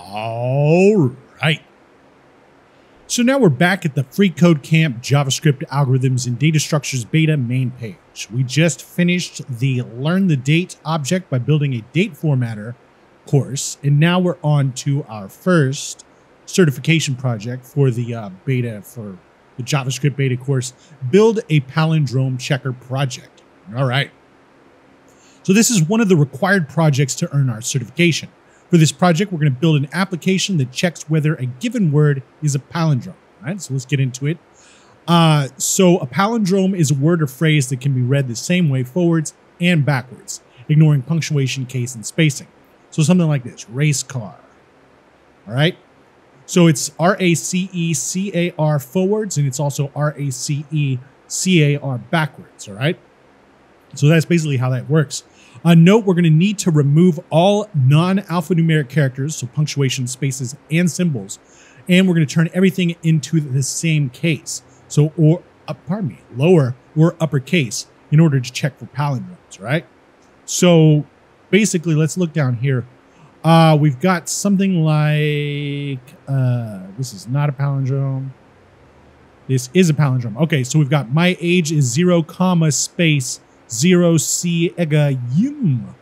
All right. So now we're back at the Free Code Camp JavaScript Algorithms and Data Structures Beta main page. We just finished the Learn the Date object by building a date formatter course, and now we're on to our first certification project for the uh, beta for the JavaScript beta course, Build a Palindrome Checker project. All right. So this is one of the required projects to earn our certification. For this project, we're going to build an application that checks whether a given word is a palindrome. All right, so let's get into it. Uh, so a palindrome is a word or phrase that can be read the same way forwards and backwards, ignoring punctuation, case, and spacing. So something like this, race car. All right. So it's R A C E C A R forwards, and it's also R A C E C A R backwards. All right. So that's basically how that works. Uh, note we're going to need to remove all non-alphanumeric characters, so punctuation, spaces, and symbols, and we're going to turn everything into the same case. So, or uh, pardon me, lower or uppercase in order to check for palindromes, right? So, basically, let's look down here. Uh, we've got something like uh, this is not a palindrome. This is a palindrome. Okay, so we've got my age is zero comma space zero C ega yum.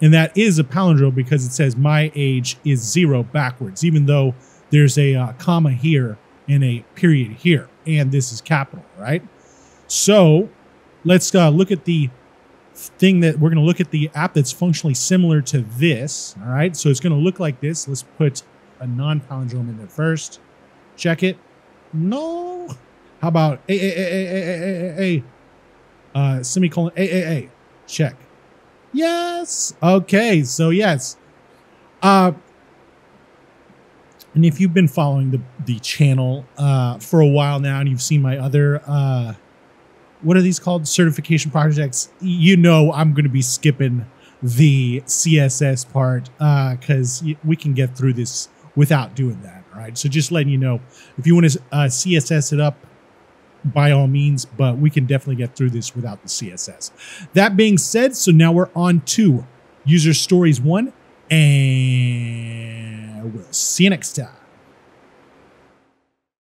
And that is a palindrome because it says my age is zero backwards, even though there's a uh, comma here and a period here. And this is capital, right? So let's uh, look at the thing that we're going to look at the app that's functionally similar to this. All right. So it's going to look like this. Let's put a non palindrome in there first. Check it. No. How about a a a a a a a uh, semicolon A. Check. Yes. Okay. So yes. Uh, and if you've been following the the channel uh, for a while now, and you've seen my other uh, what are these called certification projects, you know I'm going to be skipping the CSS part because uh, we can get through this without doing that. All right. So just letting you know, if you want to uh, CSS it up, by all means, but we can definitely get through this without the CSS. That being said, so now we're on to user stories one, and we'll see you next time.